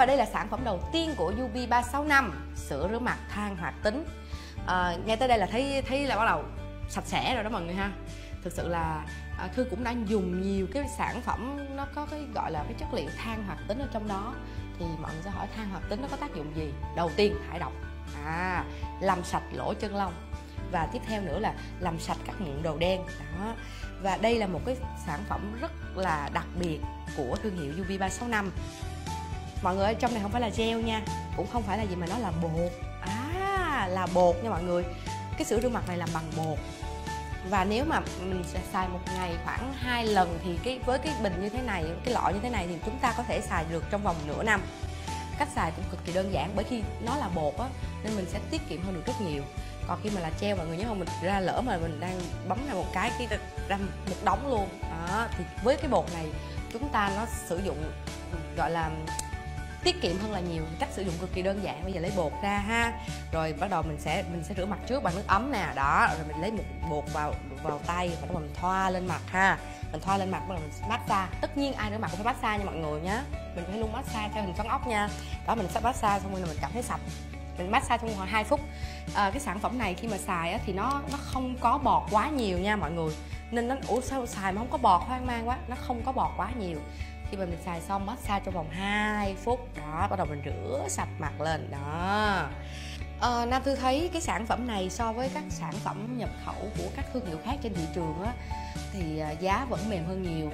Và đây là sản phẩm đầu tiên của UB 365 Sữa rửa mặt than hoạt tính. À, Nghe tới đây là thấy thấy là bắt đầu sạch sẽ rồi đó mọi người ha. Thực sự là à, Thư cũng đã dùng nhiều cái sản phẩm Nó có cái gọi là cái chất liệu than hoạt tính ở trong đó. Thì mọi người sẽ hỏi than hoạt tính nó có tác dụng gì? Đầu tiên thải độc. À, Làm sạch lỗ chân lông. Và tiếp theo nữa là làm sạch các mụn đầu đen. Đó. Và đây là một cái sản phẩm rất là đặc biệt của thương hiệu UV365 mọi người ở trong này không phải là gel nha, cũng không phải là gì mà nó là bột. À là bột nha mọi người. Cái sữa rửa mặt này làm bằng bột. Và nếu mà mình sẽ xài một ngày khoảng hai lần thì cái, với cái bình như thế này, cái lọ như thế này thì chúng ta có thể xài được trong vòng nửa năm. Cách xài cũng cực kỳ đơn giản, bởi khi nó là bột á, nên mình sẽ tiết kiệm hơn được rất nhiều. Còn khi mà là treo mọi người nhớ không? Mình ra lỡ mà mình đang bấm ra một cái cái ra một đống luôn. Đó, thì với cái bột này, chúng ta nó sử dụng, gọi là tiết kiệm hơn là nhiều cách sử dụng cực kỳ đơn giản. Bây giờ lấy bột ra ha. Rồi bắt đầu mình sẽ mình sẽ rửa mặt trước bằng nước ấm nè. Đó rồi mình lấy một bột vào vào tay và bắt đầu mình thoa lên mặt ha. Mình thoa lên mặt bắt đầu mình massage. Tất nhiên ai rửa mặt cũng phải massage nha mọi người nhé mình phải luôn massage theo hình xoắn ốc nha. Đó mình sẽ massage xong rồi mình cảm thấy sạch. Mình massage trong khoảng 2 phút. À, cái sản phẩm này khi mà xài á, thì nó nó không có bọt quá nhiều nha mọi người. Nên nó ủa sao xài mà không có bọt hoang mang quá. Nó không có bọt quá nhiều khi mà mình xài xong massage trong vòng 2 phút. Đó bắt đầu mình rửa sạch mặt lên. Đó. À, Nam Thư thấy cái sản phẩm này so với các sản phẩm nhập khẩu của các thương hiệu khác trên thị trường á thì ờ, giá vẫn mềm hơn nhiều.